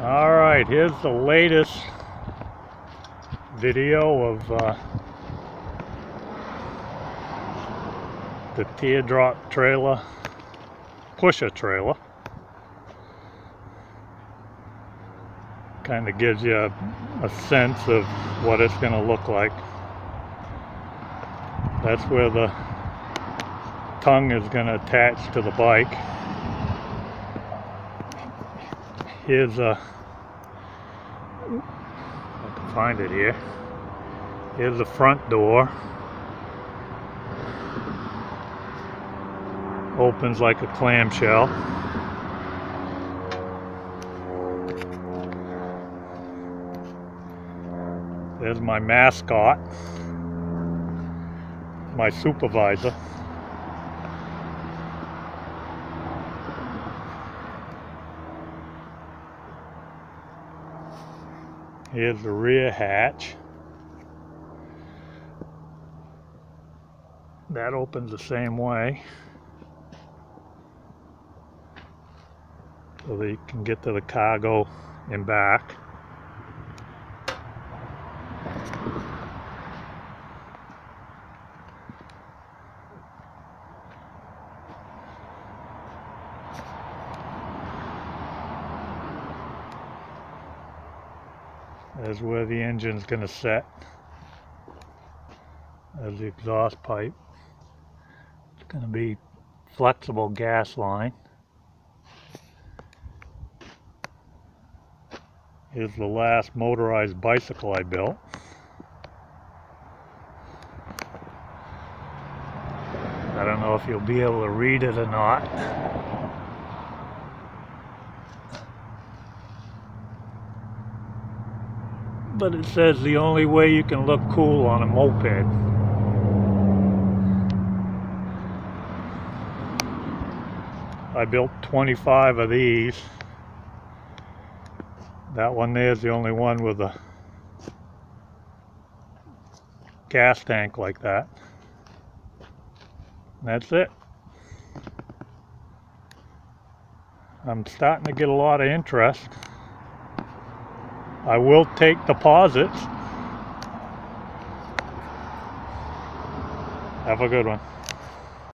All right, here's the latest video of uh, the teardrop trailer, pusher trailer. Kind of gives you a, a sense of what it's going to look like. That's where the tongue is going to attach to the bike. Here's a, uh, I can find it here. Here's the front door. Opens like a clamshell. There's my mascot, my supervisor. Here's the rear hatch. That opens the same way. So you can get to the cargo and back. There's where the engine's going to set. There's the exhaust pipe. It's going to be flexible gas line. Is the last motorized bicycle I built. I don't know if you'll be able to read it or not. But it says the only way you can look cool on a moped. I built 25 of these. That one there is the only one with a gas tank like that. that's it. I'm starting to get a lot of interest. I will take deposits. Have a good one.